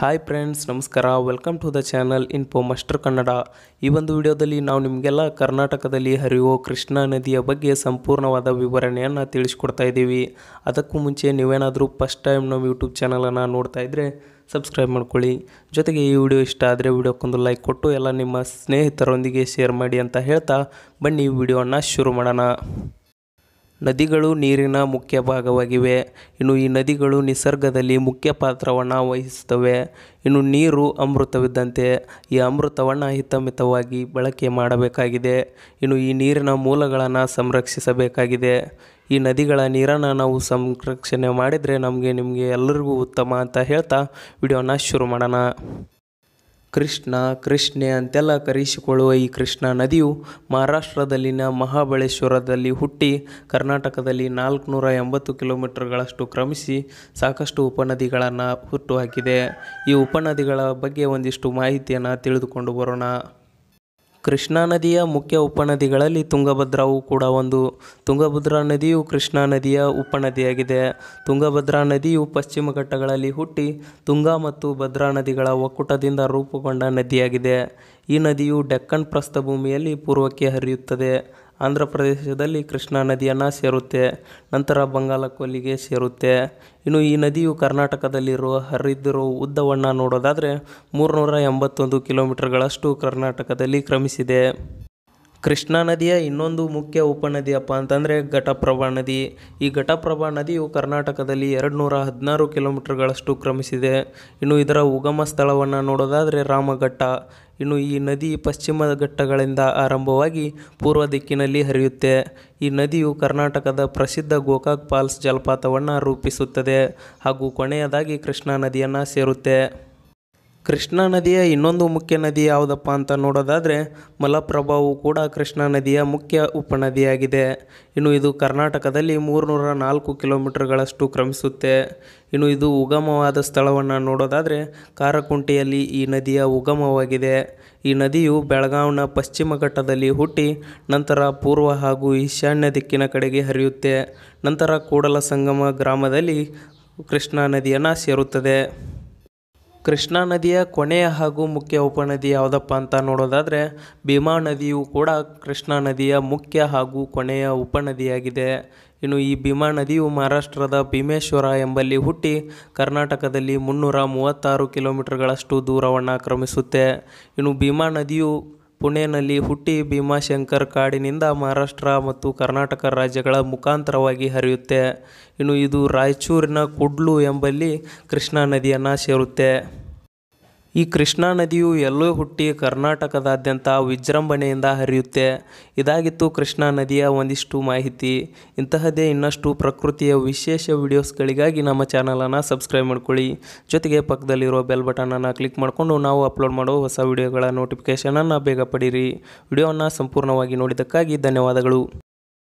Hi friends ನಮಸ್ಕಾರ. Welcome to the channel info master Kannada ಈ ಒಂದು ವಿಡಿಯೋದಲ್ಲಿ ನಾವು ನಿಮಗೆಲ್ಲ ಕರ್ನಾಟಕದಲ್ಲಿ ಹರಿಯುವ ಕೃಷ್ಣಾ ನದಿಯ ಬಗ್ಗೆ ಸಂಪೂರ್ಣವಾದ ವಿವರಣೆಯನ್ನು ತಿಳಿಸ್ಕೊಡ್ತಾ ಇದ್ದೀವಿ. ಅದಕ್ಕೂ ಮುಂಚೆ ನೀವೇನಾದರೂ ಫಸ್ಟ್ ಟೈಮ್ ನಮ್ಮ ಯೂಟ್ಯೂಬ್ ಚಾನಲನ್ನು ನೋಡ್ತಾ ಇದ್ದರೆ ಸಬ್ಸ್ಕ್ರೈಬ್ ಮಾಡ್ಕೊಳ್ಳಿ. ಜೊತೆಗೆ ಈ ವಿಡಿಯೋ ಇಷ್ಟ ಆದರೆ ವಿಡಿಯೋಕ್ಕೊಂದು ಲೈಕ್ ಕೊಟ್ಟು, ಎಲ್ಲ ನಿಮ್ಮ ಸ್ನೇಹಿತರೊಂದಿಗೆ ಶೇರ್ ಮಾಡಿ ಅಂತ ಹೇಳ್ತಾ ಬನ್ನಿ. ಈ ವಿಡಿಯೋವನ್ನು ಶುರು ಮಾಡೋಣ. ನದಿಗಳು ನೀರಿನ ಮುಖ್ಯ ಭಾಗವಾಗಿವೆ. ಇನ್ನು ಈ ನದಿಗಳು ನಿಸರ್ಗದಲ್ಲಿ ಮುಖ್ಯ ಪಾತ್ರವನ್ನು ವಹಿಸುತ್ತವೆ. ಇನ್ನು ನೀರು ಅಮೃತವಿದ್ದಂತೆ ಈ ಅಮೃತವನ್ನು ಹಿತಮಿತವಾಗಿ ಬಳಕೆ ಮಾಡಬೇಕಾಗಿದೆ. ಇನ್ನು ಈ ನೀರಿನ ಮೂಲಗಳನ್ನು ಸಂರಕ್ಷಿಸಬೇಕಾಗಿದೆ. ಈ ನದಿಗಳ ನೀರನ್ನು ನಾವು ಸಂರಕ್ಷಣೆ ಮಾಡಿದರೆ ನಮಗೆ ನಿಮಗೆ ಎಲ್ಲರಿಗೂ ಉತ್ತಮ ಅಂತ ಹೇಳ್ತಾ ವಿಡಿಯೋನ ಶುರು ಮಾಡೋಣ. ಕೃಷ್ಣ, ಕೃಷ್ಣೆ ಅಂತೆಲ್ಲ ಕರೆಸಿಕೊಳ್ಳುವ ಈ ಕೃಷ್ಣಾ ನದಿಯು ಮಹಾರಾಷ್ಟ್ರದಲ್ಲಿನ ಮಹಾಬಳೇಶ್ವರದಲ್ಲಿ ಹುಟ್ಟಿ ಕರ್ನಾಟಕದಲ್ಲಿ ನಾಲ್ಕುನೂರ ಎಂಬತ್ತು ಕಿಲೋಮೀಟರ್ಗಳಷ್ಟು ಕ್ರಮಿಸಿ ಸಾಕಷ್ಟು ಉಪನದಿಗಳನ್ನು ಹುಟ್ಟುಹಾಕಿದೆ ಈ ಉಪನದಿಗಳ ಬಗ್ಗೆ ಒಂದಿಷ್ಟು ಮಾಹಿತಿಯನ್ನು ತಿಳಿದುಕೊಂಡು ಬರೋಣ. ಕೃಷ್ಣಾ ನದಿಯ ಮುಖ್ಯ ಉಪನದಿಗಳಲ್ಲಿ ತುಂಗಭದ್ರಾವು ಕೂಡ ಒಂದು. ತುಂಗಭದ್ರಾ ನದಿಯು ಕೃಷ್ಣಾ ನದಿಯ ಉಪನದಿಯಾಗಿದೆ. ತುಂಗಭದ್ರಾ ನದಿಯು ಪಶ್ಚಿಮ ಘಟ್ಟಗಳಲ್ಲಿ ಹುಟ್ಟಿ ತುಂಗಾ ಮತ್ತು ಭದ್ರಾ ನದಿಗಳ ಒಕ್ಕೂಟದಿಂದ ರೂಪುಗೊಂಡ ನದಿಯಾಗಿದೆ. ಈ ನದಿಯು ಡೆಕ್ಕನ್ ಪ್ರಸ್ಥಭೂಮಿಯಲ್ಲಿ ಪೂರ್ವಕ್ಕೆ ಹರಿಯುತ್ತದೆ. ಆಂಧ್ರ ಪ್ರದೇಶದಲ್ಲಿ ಕೃಷ್ಣಾ ನದಿಯನ್ನು ಸೇರುತ್ತೆ, ನಂತರ ಬಂಗಾಳ ಕೊಲ್ಲಿಗೆ ಸೇರುತ್ತೆ. ಇನ್ನು ಈ ನದಿಯು ಕರ್ನಾಟಕದಲ್ಲಿರುವ ಹರಿದಿರುವ ಉದ್ದವನ್ನು ನೋಡೋದಾದರೆ ಮೂರುನೂರ ಎಂಬತ್ತೊಂದು ಕಿಲೋಮೀಟರ್ಗಳಷ್ಟು ಕರ್ನಾಟಕದಲ್ಲಿ ಕ್ರಮಿಸಿದೆ. ಕೃಷ್ಣಾ ನದಿಯ ಇನ್ನೊಂದು ಮುಖ್ಯ ಉಪನದಿಯಪ್ಪ ಅಂತಂದರೆ ಘಟಪ್ರಭಾ ನದಿ. ಈ ಘಟಪ್ರಭಾ ನದಿಯು ಕರ್ನಾಟಕದಲ್ಲಿ ಎರಡು ನೂರ ಹದಿನಾರು ಕಿಲೋಮೀಟರ್ಗಳಷ್ಟು ಕ್ರಮಿಸಿದೆ. ಇನ್ನು ಇದರ ಉಗಮ ಸ್ಥಳವನ್ನು ನೋಡೋದಾದರೆ ರಾಮಘಟ್ಟ. ಇನ್ನು ಈ ನದಿ ಪಶ್ಚಿಮ ಘಟ್ಟಗಳಿಂದ ಆರಂಭವಾಗಿ ಪೂರ್ವ ದಿಕ್ಕಿನಲ್ಲಿ ಹರಿಯುತ್ತೆ. ಈ ನದಿಯು ಕರ್ನಾಟಕದ ಪ್ರಸಿದ್ಧ ಗೋಕಾಕ್ ಫಾಲ್ಸ್ ಜಲಪಾತವನ್ನು ರೂಪಿಸುತ್ತದೆ ಹಾಗೂ ಕೊನೆಯದಾಗಿ ಕೃಷ್ಣಾ ನದಿಯನ್ನು ಸೇರುತ್ತೆ. ಕೃಷ್ಣಾ ನದಿಯ ಇನ್ನೊಂದು ಮುಖ್ಯ ನದಿ ಯಾವುದಪ್ಪ ಅಂತ ನೋಡೋದಾದರೆ ಮಲಪ್ರಭಾವು ಕೂಡ ಕೃಷ್ಣಾ ನದಿಯ ಮುಖ್ಯ ಉಪನದಿಯಾಗಿದೆ. ಇನ್ನು ಇದು ಕರ್ನಾಟಕದಲ್ಲಿ ಮೂರುನೂರ ನಾಲ್ಕು ಕಿಲೋಮೀಟರ್ಗಳಷ್ಟು ಕ್ರಮಿಸುತ್ತೆ. ಇನ್ನು ಇದು ಉಗಮವಾದ ಸ್ಥಳವನ್ನು ನೋಡೋದಾದರೆ ಕಾರಕುಂಟೆಯಲ್ಲಿ ಈ ನದಿಯ ಉಗಮವಾಗಿದೆ. ಈ ನದಿಯು ಬೆಳಗಾವಿನ ಪಶ್ಚಿಮ ಘಟ್ಟದಲ್ಲಿ ಹುಟ್ಟಿ ನಂತರ ಪೂರ್ವ ಹಾಗೂ ಈಶಾನ್ಯ ದಿಕ್ಕಿನ ಕಡೆಗೆ ಹರಿಯುತ್ತೆ. ನಂತರ ಕೂಡಲ ಸಂಗಮ ಗ್ರಾಮದಲ್ಲಿ ಕೃಷ್ಣಾ ನದಿಯನ್ನು ಸೇರುತ್ತದೆ. ಕೃಷ್ಣಾ ನದಿಯ ಕೊನೆಯ ಹಾಗೂ ಮುಖ್ಯ ಉಪನದಿ ಯಾವುದಪ್ಪ ಅಂತ ನೋಡೋದಾದರೆ ಭೀಮಾ ನದಿಯು ಕೂಡ ಕೃಷ್ಣಾ ನದಿಯ ಮುಖ್ಯ ಹಾಗೂ ಕೊನೆಯ ಉಪನದಿಯಾಗಿದೆ. ಇನ್ನು ಈ ಭೀಮಾ ನದಿಯು ಮಹಾರಾಷ್ಟ್ರದ ಭೀಮೇಶ್ವರ ಎಂಬಲ್ಲಿ ಹುಟ್ಟಿ ಕರ್ನಾಟಕದಲ್ಲಿ ಮುನ್ನೂರ ಮೂವತ್ತಾರು ಕಿಲೋಮೀಟರ್ಗಳಷ್ಟು ದೂರವನ್ನು ಆಕ್ರಮಿಸುತ್ತೆ ಇನ್ನು ಭೀಮಾ ನದಿಯು ಪುಣೆಯಲ್ಲಿ ಹುಟ್ಟಿ ಭೀಮಾಶಂಕರ್ ಕಾಡಿನಿಂದ ಮಹಾರಾಷ್ಟ್ರ ಮತ್ತು ಕರ್ನಾಟಕ ರಾಜ್ಯಗಳ ಮುಖಾಂತರವಾಗಿ ಹರಿಯುತ್ತೆ. ಇನ್ನು ಇದು ರಾಯಚೂರಿನ ಕುಡ್ಲು ಎಂಬಲ್ಲಿ ಕೃಷ್ಣಾ ನದಿಯನ್ನು ಸೇರುತ್ತೆ. ಈ ಕೃಷ್ಣಾ ನದಿಯು ಎಲ್ಲೋ ಹುಟ್ಟಿ ಕರ್ನಾಟಕದಾದ್ಯಂತ ವಿಜೃಂಭಣೆಯಿಂದ ಹರಿಯುತ್ತೆ. ಇದಾಗಿತ್ತು ಕೃಷ್ಣಾ ನದಿಯ ಒಂದಿಷ್ಟು ಮಾಹಿತಿ. ಇಂತಹದೇ ಇನ್ನಷ್ಟು ಪ್ರಕೃತಿಯ ವಿಶೇಷ ವಿಡಿಯೋಸ್ಗಳಿಗಾಗಿ ನಮ್ಮ ಚಾನಲನ್ನು ಸಬ್ಸ್ಕ್ರೈಬ್ ಮಾಡ್ಕೊಳ್ಳಿ. ಜೊತೆಗೆ ಪಕ್ಕದಲ್ಲಿರೋ ಬೆಲ್ ಬಟನನ್ನು ಕ್ಲಿಕ್ ಮಾಡಿಕೊಂಡು ನಾವು ಅಪ್ಲೋಡ್ ಮಾಡೋ ಹೊಸ ವಿಡಿಯೋಗಳ ನೋಟಿಫಿಕೇಷನನ್ನು ಬೇಗ ಪಡೀರಿ. ವಿಡಿಯೋವನ್ನು ಸಂಪೂರ್ಣವಾಗಿ ನೋಡಿದ್ದಕ್ಕಾಗಿ ಧನ್ಯವಾದಗಳು.